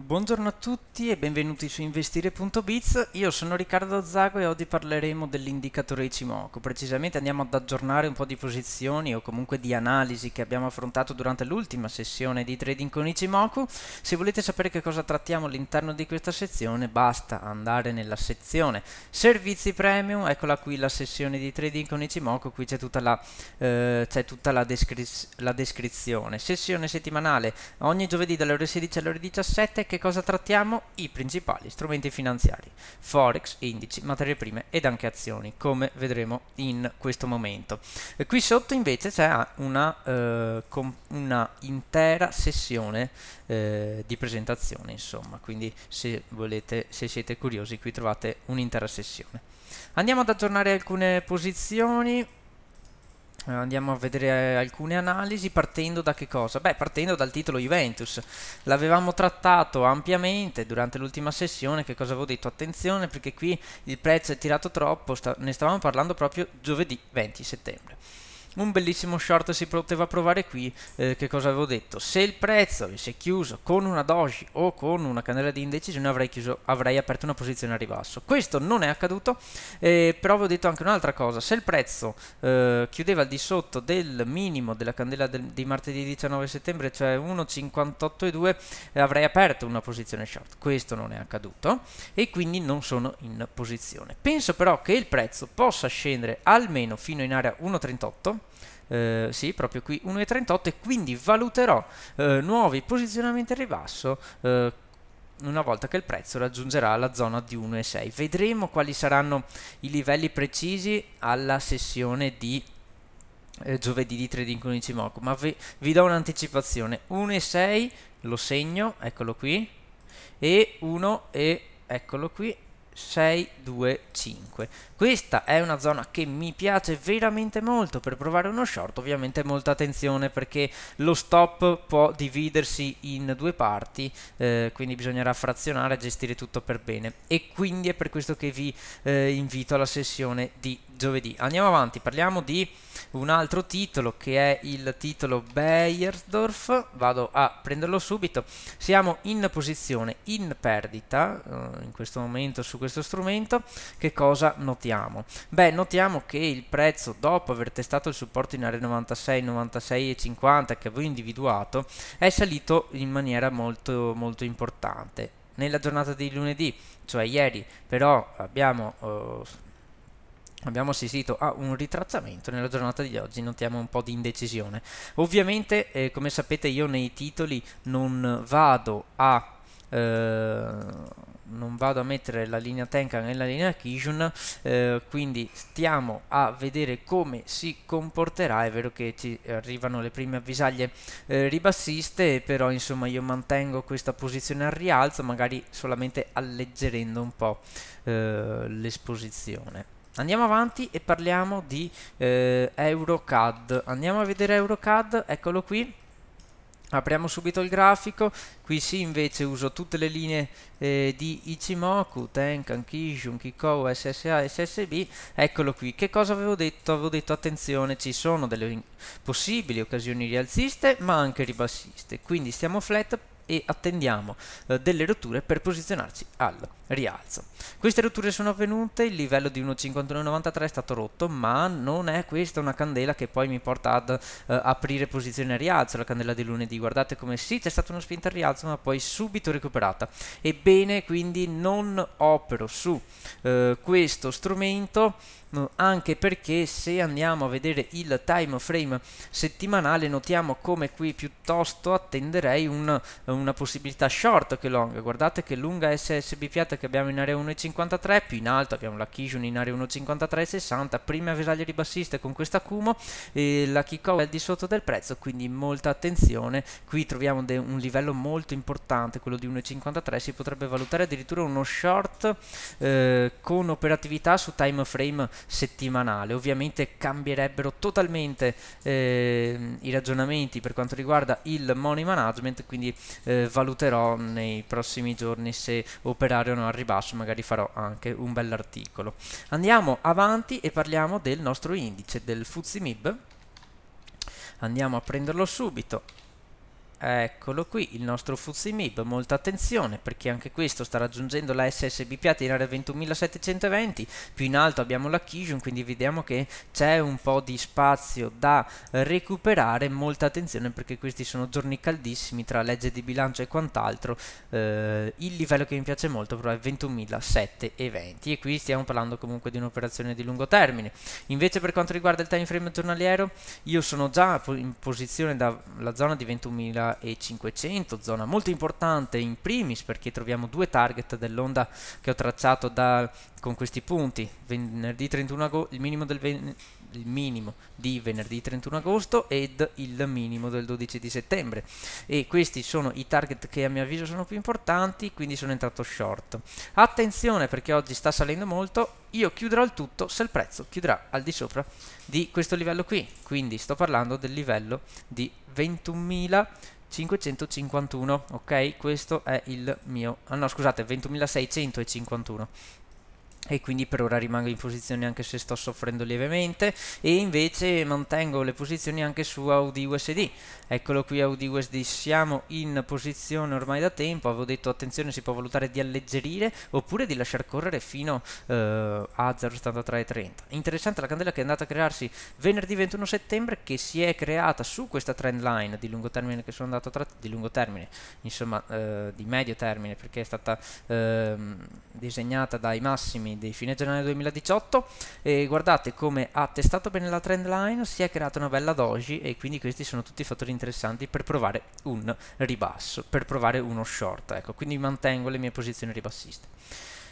Buongiorno a tutti e benvenuti su investire.biz, io sono Riccardo Zago e oggi parleremo dell'indicatore Ichimoku, precisamente andiamo ad aggiornare un po' di posizioni o comunque di analisi che abbiamo affrontato durante l'ultima sessione di trading con Ichimoku, se volete sapere che cosa trattiamo all'interno di questa sezione basta andare nella sezione servizi premium, eccola qui la sessione di trading con Ichimoku, qui c'è tutta, la, eh, tutta la, descri la descrizione, sessione settimanale. Ogni giovedì dalle ore 16 alle ore 17 che cosa trattiamo? I principali strumenti finanziari, forex, indici, materie prime ed anche azioni, come vedremo in questo momento. E qui sotto invece c'è una, eh, una, intera sessione eh, di presentazione, insomma, quindi se volete, se siete curiosi, qui trovate un'intera sessione. Andiamo ad aggiornare alcune posizioni andiamo a vedere alcune analisi partendo da che cosa? Beh, partendo dal titolo Juventus. L'avevamo trattato ampiamente durante l'ultima sessione, che cosa avevo detto? Attenzione perché qui il prezzo è tirato troppo, ne stavamo parlando proprio giovedì 20 settembre un bellissimo short si poteva provare qui eh, che cosa avevo detto? Se il prezzo avesse chiuso con una doji o con una candela di indecisione avrei, chiuso, avrei aperto una posizione a ribasso. Questo non è accaduto eh, però avevo detto anche un'altra cosa. Se il prezzo eh, chiudeva al di sotto del minimo della candela del, di martedì 19 settembre cioè 1,58,2 eh, avrei aperto una posizione short. Questo non è accaduto e quindi non sono in posizione. Penso però che il prezzo possa scendere almeno fino in area 1,38 eh, sì, proprio qui 1,38 e quindi valuterò eh, nuovi posizionamenti a ribasso eh, una volta che il prezzo raggiungerà la zona di 1,6. Vedremo quali saranno i livelli precisi alla sessione di eh, giovedì di trading con Ichimoku, ma vi, vi do un'anticipazione. 1,6 lo segno, eccolo qui, e 1 e eccolo qui 6, 2, 5. Questa è una zona che mi piace veramente molto per provare uno short, ovviamente molta attenzione perché lo stop può dividersi in due parti, eh, quindi bisognerà frazionare e gestire tutto per bene e quindi è per questo che vi eh, invito alla sessione di giovedì. Andiamo avanti, parliamo di un altro titolo che è il titolo Bayersdorf, vado a prenderlo subito, siamo in posizione in perdita eh, in questo momento su questo strumento, che cosa notiamo? Beh, notiamo che il prezzo dopo aver testato il supporto in area 96, 96 e 50 che avevo individuato è salito in maniera molto molto importante. Nella giornata di lunedì, cioè ieri, però abbiamo eh, abbiamo assistito a un ritracciamento nella giornata di oggi, notiamo un po' di indecisione. Ovviamente, eh, come sapete, io nei titoli non vado a... Eh, non vado a mettere la linea Tenkan nella linea Kijun eh, quindi stiamo a vedere come si comporterà è vero che ci arrivano le prime avvisaglie eh, ribassiste però insomma io mantengo questa posizione al rialzo magari solamente alleggerendo un po' eh, l'esposizione Andiamo avanti e parliamo di eh, EuroCAD. Andiamo a vedere EuroCAD, eccolo qui. Apriamo subito il grafico, qui sì invece uso tutte le linee eh, di Ichimoku, Tenkan, Kijun, Kikou, SSA SSB, eccolo qui. Che cosa avevo detto? Avevo detto attenzione, ci sono delle possibili occasioni rialziste ma anche ribassiste, quindi stiamo flat e attendiamo eh, delle rotture per posizionarci al rialzo. Queste rotture sono avvenute, il livello di 1.5193 è stato rotto, ma non è questa una candela che poi mi porta ad eh, aprire posizione a rialzo, la candela di lunedì. Guardate come sì, c'è stata una spinta a rialzo, ma poi subito recuperata. Ebbene, quindi non opero su eh, questo strumento anche perché se andiamo a vedere il time frame settimanale notiamo come qui piuttosto attenderei un, una possibilità short che long. Guardate che lunga SSB piatta che abbiamo in area 1.53 più in alto abbiamo la Kijun in area 1.53.60 prime avvisaglie ribassiste con questa Kumo e la Kiko è al di sotto del prezzo quindi molta attenzione. Qui troviamo un livello molto importante quello di 1.53 si potrebbe valutare addirittura uno short eh, con operatività su time frame settimanale. Ovviamente cambierebbero totalmente eh, i ragionamenti per quanto riguarda il money management, quindi eh, valuterò nei prossimi giorni se operare o no al ribasso, magari farò anche un bell'articolo. Andiamo avanti e parliamo del nostro indice, del FTSE MIB. Andiamo a prenderlo subito Eccolo qui, il nostro Fuzzy MIB, molta attenzione perché anche questo sta raggiungendo la SSB piatti in area 21.720, più in alto abbiamo la Kijun, quindi vediamo che c'è un po' di spazio da recuperare, molta attenzione perché questi sono giorni caldissimi tra legge di bilancio e quant'altro, eh, il livello che mi piace molto però è 21.720 e qui stiamo parlando comunque di un'operazione di lungo termine. Invece per quanto riguarda il time frame giornaliero, io sono già in posizione dalla zona di 20.000 500, zona molto importante in primis perché troviamo due target dell'onda che ho tracciato da, con questi punti, venerdì 31 agosto, il minimo del il minimo di venerdì 31 agosto ed il minimo del 12 di settembre. E questi sono i target che a mio avviso sono più importanti quindi sono entrato short. Attenzione perché oggi sta salendo molto io chiuderò il tutto se il prezzo chiuderà al di sopra di questo livello qui. Quindi sto parlando del livello di 21.000 551 ok? Questo è il mio ah no scusate 20.651 e quindi per ora rimango in posizione anche se sto soffrendo lievemente. E invece mantengo le posizioni anche su Audi USD eccolo qui Audi USD siamo in posizione ormai da tempo. Avevo detto attenzione si può valutare di alleggerire oppure di lasciar correre fino eh, a 0,7330 interessante la candela che è andata a crearsi venerdì 21 settembre che si è creata su questa trend line di lungo termine che sono andato a trattare di lungo termine insomma eh, di medio termine perché è stata eh, disegnata dai massimi di fine gennaio 2018 e guardate come ha testato bene la trend line, si è creata una bella doji e quindi questi sono tutti fattori interessanti per provare un ribasso, per provare uno short, ecco, quindi mantengo le mie posizioni ribassiste.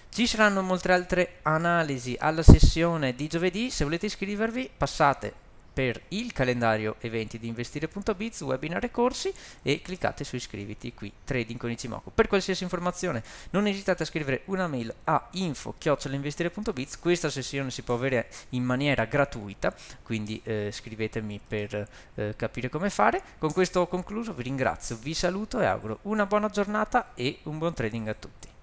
Ci saranno molte altre analisi alla sessione di giovedì, se volete iscrivervi passate per il calendario eventi di investire.biz, webinar e corsi e cliccate su iscriviti qui, trading con Ichimoku. Per qualsiasi informazione non esitate a scrivere una mail a info-investire.biz, questa sessione si può avere in maniera gratuita, quindi eh, scrivetemi per eh, capire come fare. Con questo ho concluso, vi ringrazio, vi saluto e auguro una buona giornata e un buon trading a tutti.